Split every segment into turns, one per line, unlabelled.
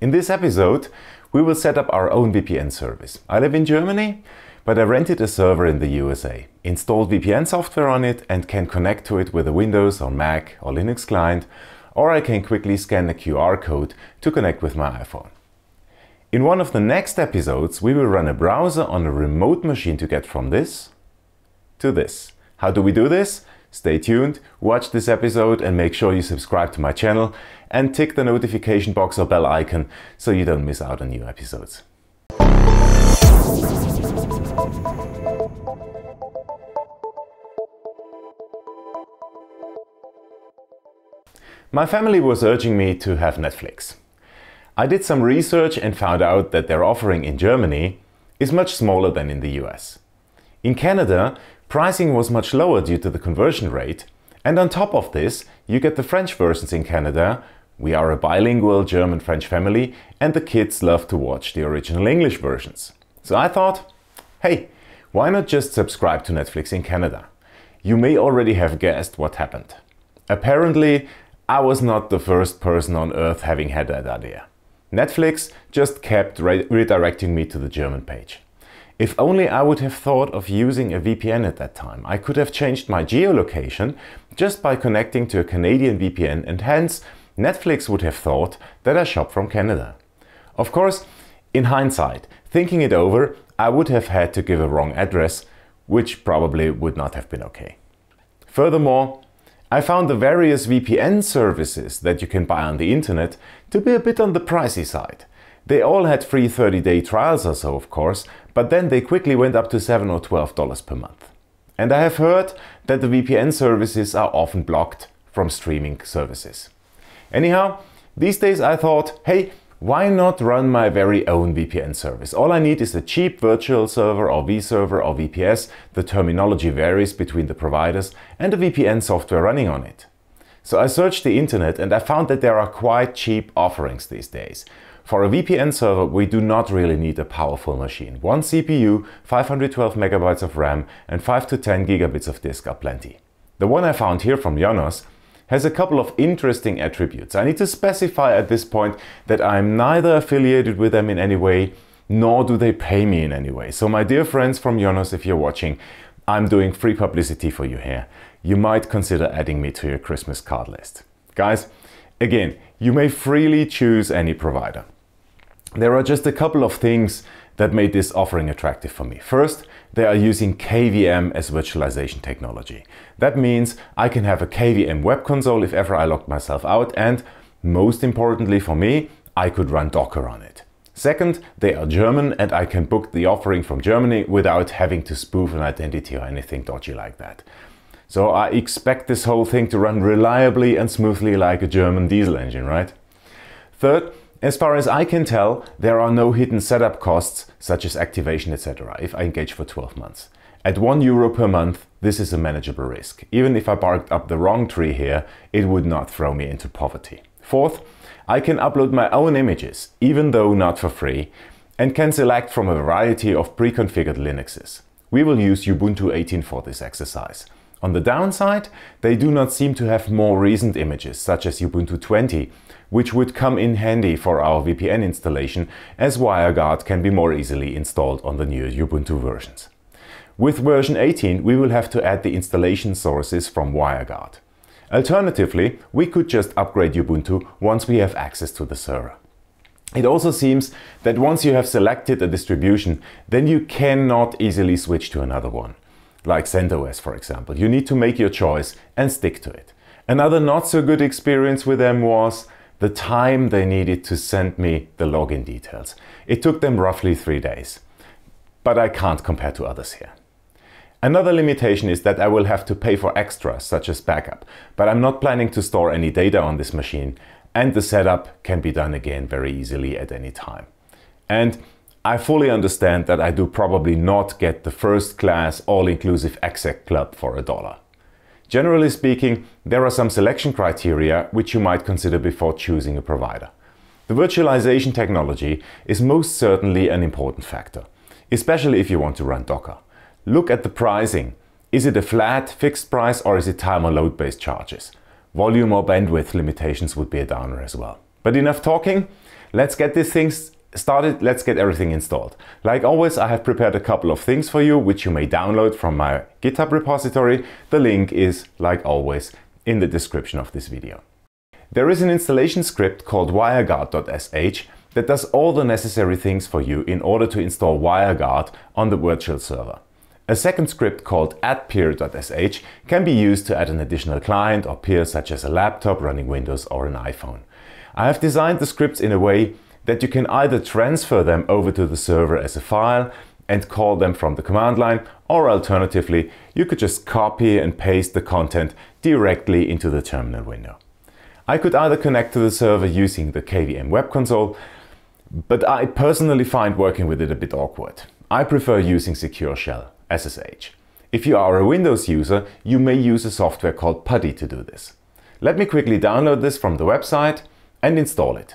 In this episode, we will set up our own VPN service. I live in Germany, but I rented a server in the USA, installed VPN software on it and can connect to it with a Windows or Mac or Linux client, or I can quickly scan a QR code to connect with my iPhone. In one of the next episodes, we will run a browser on a remote machine to get from this to this. How do we do this? Stay tuned, watch this episode and make sure you subscribe to my channel and tick the notification box or bell icon so you don't miss out on new episodes. My family was urging me to have Netflix. I did some research and found out that their offering in Germany is much smaller than in the US. In Canada, Pricing was much lower due to the conversion rate. And on top of this, you get the French versions in Canada. We are a bilingual German-French family and the kids love to watch the original English versions. So I thought, hey, why not just subscribe to Netflix in Canada? You may already have guessed what happened. Apparently, I was not the first person on earth having had that idea. Netflix just kept re redirecting me to the German page. If only I would have thought of using a VPN at that time. I could have changed my geolocation just by connecting to a Canadian VPN and hence Netflix would have thought that I shop from Canada. Of course, in hindsight, thinking it over, I would have had to give a wrong address, which probably would not have been okay. Furthermore, I found the various VPN services that you can buy on the internet to be a bit on the pricey side. They all had free 30-day trials or so, of course, but then they quickly went up to 7 or 12 dollars per month. And I have heard that the VPN services are often blocked from streaming services. Anyhow, these days I thought, hey, why not run my very own VPN service? All I need is a cheap virtual server or vServer or VPS, the terminology varies between the providers, and a VPN software running on it. So I searched the internet and I found that there are quite cheap offerings these days. For a VPN server, we do not really need a powerful machine. One CPU, 512 megabytes of RAM and 5 to 10 gigabits of disk are plenty. The one I found here from IONOS has a couple of interesting attributes. I need to specify at this point that I'm neither affiliated with them in any way, nor do they pay me in any way. So my dear friends from IONOS, if you're watching, I'm doing free publicity for you here. You might consider adding me to your Christmas card list. Guys, again, you may freely choose any provider. There are just a couple of things that made this offering attractive for me. First, they are using KVM as virtualization technology. That means I can have a KVM web console if ever I locked myself out and, most importantly for me, I could run Docker on it. Second, they are German and I can book the offering from Germany without having to spoof an identity or anything dodgy like that. So I expect this whole thing to run reliably and smoothly like a German diesel engine, right? Third, as far as I can tell, there are no hidden setup costs such as activation etc. if I engage for 12 months. At 1 euro per month, this is a manageable risk. Even if I barked up the wrong tree here, it would not throw me into poverty. Fourth, I can upload my own images, even though not for free, and can select from a variety of pre-configured Linuxes. We will use Ubuntu 18 for this exercise. On the downside, they do not seem to have more recent images, such as Ubuntu 20, which would come in handy for our VPN installation as WireGuard can be more easily installed on the newer Ubuntu versions. With version 18 we will have to add the installation sources from WireGuard. Alternatively, we could just upgrade Ubuntu once we have access to the server. It also seems that once you have selected a distribution, then you cannot easily switch to another one. Like CentOS for example, you need to make your choice and stick to it. Another not so good experience with them was the time they needed to send me the login details. It took them roughly three days. But I can't compare to others here. Another limitation is that I will have to pay for extras such as backup, but I'm not planning to store any data on this machine and the setup can be done again very easily at any time. And I fully understand that I do probably not get the first class all-inclusive exec club for a dollar. Generally speaking, there are some selection criteria which you might consider before choosing a provider. The virtualization technology is most certainly an important factor, especially if you want to run Docker. Look at the pricing. Is it a flat, fixed price or is it time or load based charges? Volume or bandwidth limitations would be a downer as well. But enough talking, let's get these things started, let's get everything installed. Like always, I have prepared a couple of things for you, which you may download from my GitHub repository. The link is, like always, in the description of this video. There is an installation script called wireguard.sh that does all the necessary things for you in order to install WireGuard on the virtual server. A second script called addpeer.sh can be used to add an additional client or peer such as a laptop running Windows or an iPhone. I have designed the scripts in a way that you can either transfer them over to the server as a file and call them from the command line, or alternatively, you could just copy and paste the content directly into the terminal window. I could either connect to the server using the KVM web console, but I personally find working with it a bit awkward. I prefer using Secure Shell, SSH. If you are a Windows user, you may use a software called PuTTY to do this. Let me quickly download this from the website and install it.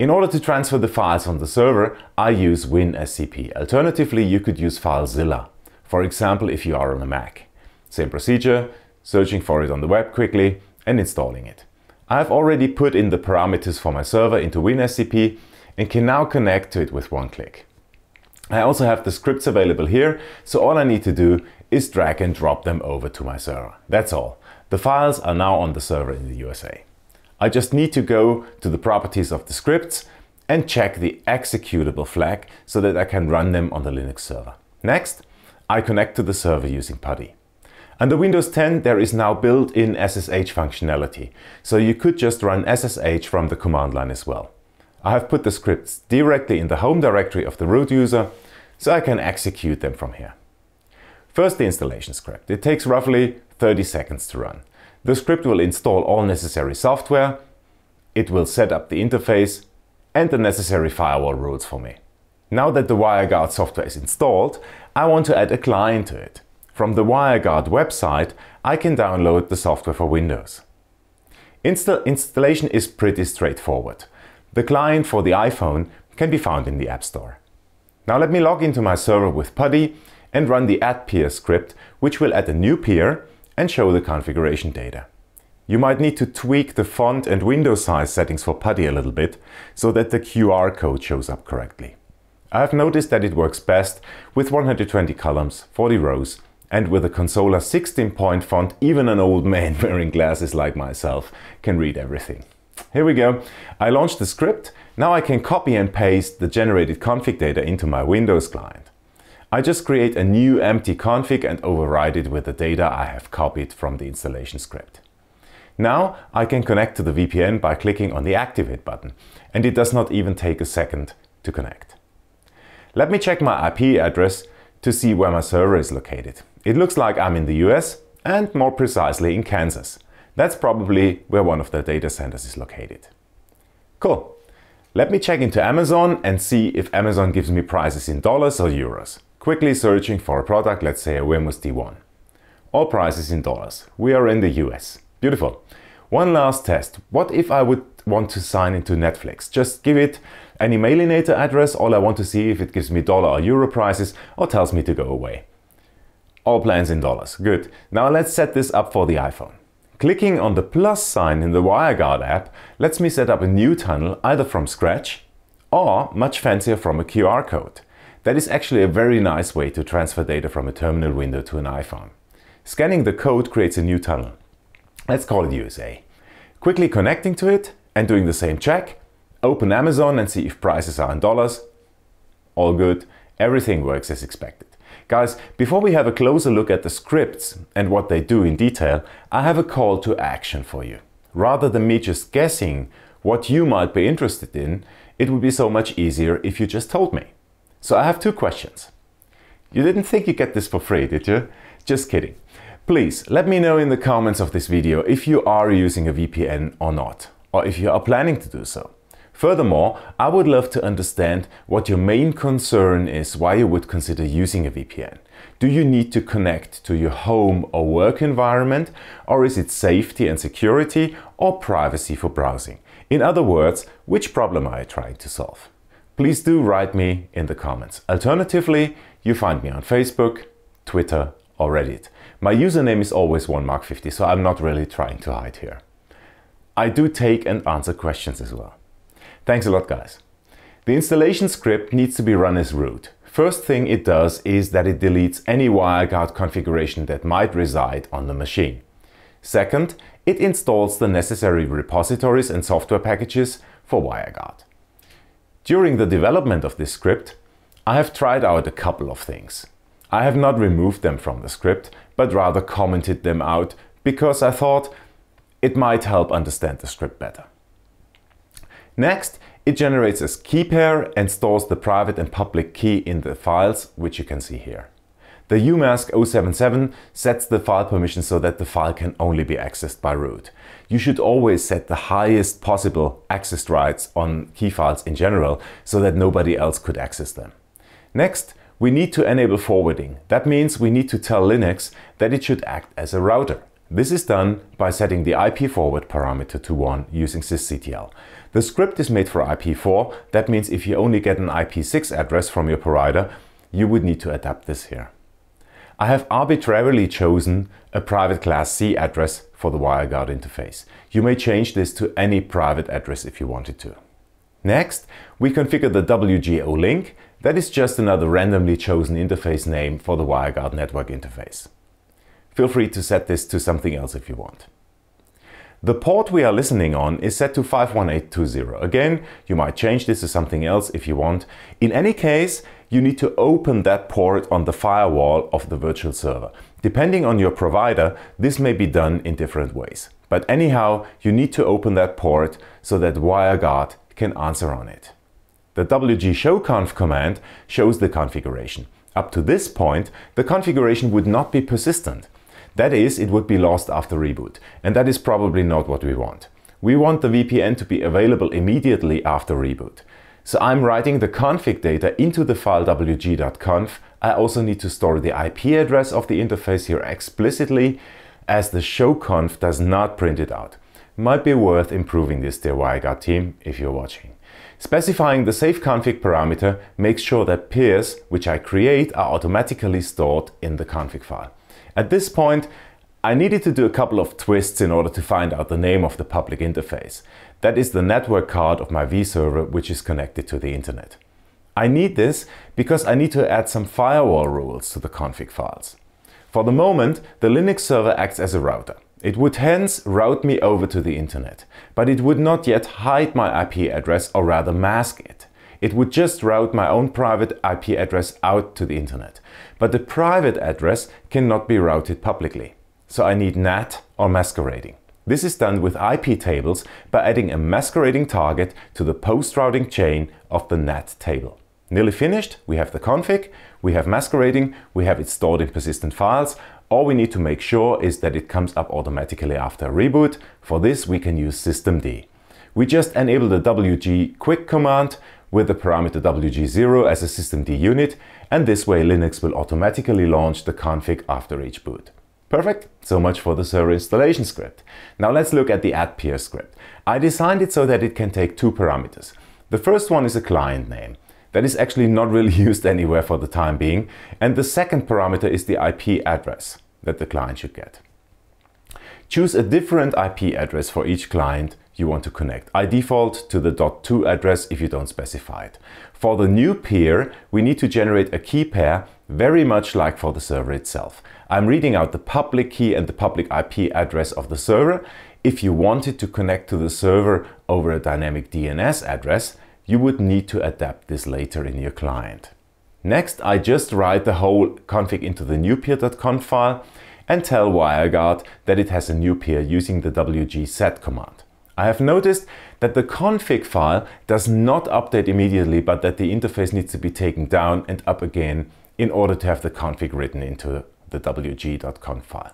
In order to transfer the files on the server, I use WinSCP. Alternatively, you could use FileZilla. For example, if you are on a Mac. Same procedure, searching for it on the web quickly and installing it. I have already put in the parameters for my server into WinSCP and can now connect to it with one click. I also have the scripts available here, so all I need to do is drag and drop them over to my server. That's all. The files are now on the server in the USA. I just need to go to the properties of the scripts and check the executable flag so that I can run them on the Linux server. Next, I connect to the server using PuTTY. Under Windows 10 there is now built-in SSH functionality, so you could just run SSH from the command line as well. I have put the scripts directly in the home directory of the root user, so I can execute them from here. First the installation script. It takes roughly 30 seconds to run. The script will install all necessary software, it will set up the interface and the necessary firewall rules for me. Now that the WireGuard software is installed, I want to add a client to it. From the WireGuard website, I can download the software for Windows. Insta installation is pretty straightforward. The client for the iPhone can be found in the App Store. Now let me log into my server with PuTTY and run the add peer script, which will add a new peer and show the configuration data. You might need to tweak the font and window size settings for PuTTY a little bit so that the QR code shows up correctly. I have noticed that it works best with 120 columns, 40 rows, and with a Consolas 16 point font, even an old man wearing glasses like myself can read everything. Here we go. I launched the script. Now I can copy and paste the generated config data into my Windows client. I just create a new empty config and override it with the data I have copied from the installation script. Now I can connect to the VPN by clicking on the activate button and it does not even take a second to connect. Let me check my IP address to see where my server is located. It looks like I'm in the US and more precisely in Kansas. That's probably where one of the data centers is located. Cool. Let me check into Amazon and see if Amazon gives me prices in dollars or euros. Quickly searching for a product, let's say a Wemos D1. All prices in dollars. We are in the US. Beautiful. One last test. What if I would want to sign into Netflix? Just give it an Emailinator address. All I want to see if it gives me dollar or euro prices or tells me to go away. All plans in dollars. Good. Now let's set this up for the iPhone. Clicking on the plus sign in the WireGuard app lets me set up a new tunnel either from scratch or much fancier from a QR code. That is actually a very nice way to transfer data from a terminal window to an iPhone. Scanning the code creates a new tunnel. Let's call it USA. Quickly connecting to it and doing the same check. Open Amazon and see if prices are in dollars. All good. Everything works as expected. Guys, before we have a closer look at the scripts and what they do in detail, I have a call to action for you. Rather than me just guessing what you might be interested in, it would be so much easier if you just told me. So I have two questions. You didn't think you get this for free, did you? Just kidding. Please let me know in the comments of this video if you are using a VPN or not, or if you are planning to do so. Furthermore, I would love to understand what your main concern is why you would consider using a VPN. Do you need to connect to your home or work environment, or is it safety and security, or privacy for browsing? In other words, which problem are you trying to solve? Please do write me in the comments. Alternatively, you find me on Facebook, Twitter or Reddit. My username is always onemarcfifty, so I'm not really trying to hide here. I do take and answer questions as well. Thanks a lot guys. The installation script needs to be run as root. First thing it does is that it deletes any WireGuard configuration that might reside on the machine. Second, it installs the necessary repositories and software packages for WireGuard. During the development of this script, I have tried out a couple of things. I have not removed them from the script, but rather commented them out because I thought it might help understand the script better. Next, it generates a key pair and stores the private and public key in the files, which you can see here. The UMask 077 sets the file permission so that the file can only be accessed by root. You should always set the highest possible access rights on key files in general so that nobody else could access them. Next, we need to enable forwarding. That means we need to tell Linux that it should act as a router. This is done by setting the IP forward parameter to 1 using sysctl. The script is made for IP4, that means if you only get an IP6 address from your provider, you would need to adapt this here. I have arbitrarily chosen a private class C address for the WireGuard interface. You may change this to any private address if you wanted to. Next, we configure the wg0 link. That is just another randomly chosen interface name for the WireGuard network interface. Feel free to set this to something else if you want. The port we are listening on is set to 51820. Again, you might change this to something else if you want. In any case, you need to open that port on the firewall of the virtual server. Depending on your provider, this may be done in different ways. But anyhow, you need to open that port so that WireGuard can answer on it. The wg-showconf command shows the configuration. Up to this point, the configuration would not be persistent. That is, it would be lost after reboot, and that is probably not what we want. We want the VPN to be available immediately after reboot. So I'm writing the config data into the file wg.conf. I also need to store the IP address of the interface here explicitly as the showconf does not print it out. Might be worth improving this dear WireGuard team if you're watching. Specifying the save config parameter makes sure that peers, which I create, are automatically stored in the config file. At this point, I needed to do a couple of twists in order to find out the name of the public interface. That is the network card of my vServer which is connected to the internet. I need this because I need to add some firewall rules to the config files. For the moment, the Linux server acts as a router. It would hence route me over to the internet, but it would not yet hide my IP address or rather mask it. It would just route my own private IP address out to the internet. But the private address cannot be routed publicly. So I need NAT or masquerading. This is done with IP tables by adding a masquerading target to the post-routing chain of the NAT table. Nearly finished, we have the config, we have masquerading, we have it stored in persistent files. All we need to make sure is that it comes up automatically after a reboot. For this we can use systemd. We just enable the wg quick command with the parameter wg0 as a systemd unit and this way Linux will automatically launch the config after each boot. Perfect, so much for the server installation script. Now let's look at the add peer script. I designed it so that it can take two parameters. The first one is a client name. That is actually not really used anywhere for the time being. And the second parameter is the IP address that the client should get. Choose a different IP address for each client you want to connect. I default to the .2 address if you don't specify it. For the new peer, we need to generate a key pair very much like for the server itself. I'm reading out the public key and the public IP address of the server. If you wanted to connect to the server over a dynamic DNS address, you would need to adapt this later in your client. Next, I just write the whole config into the newpeer.conf file and tell WireGuard that it has a new peer using the wg-set command. I have noticed that the config file does not update immediately, but that the interface needs to be taken down and up again in order to have the config written into the wg.conf file.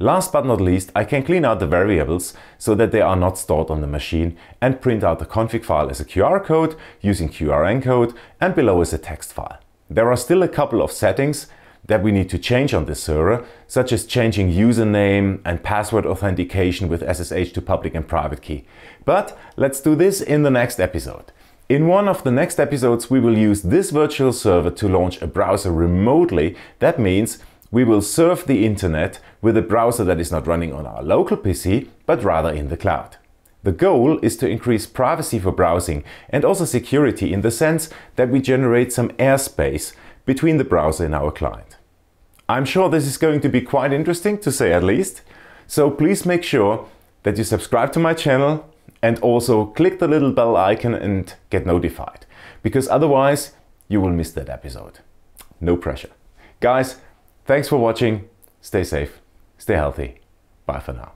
Last but not least, I can clean out the variables so that they are not stored on the machine and print out the config file as a QR code using QR encode and below as a text file. There are still a couple of settings that we need to change on this server, such as changing username and password authentication with SSH to public and private key. But let's do this in the next episode. In one of the next episodes, we will use this virtual server to launch a browser remotely. That means we will surf the internet with a browser that is not running on our local PC, but rather in the cloud. The goal is to increase privacy for browsing and also security in the sense that we generate some airspace between the browser and our client. I'm sure this is going to be quite interesting to say at least, so please make sure that you subscribe to my channel and also click the little bell icon and get notified, because otherwise you will miss that episode. No pressure. Guys, thanks for watching. Stay safe, stay healthy. Bye for now.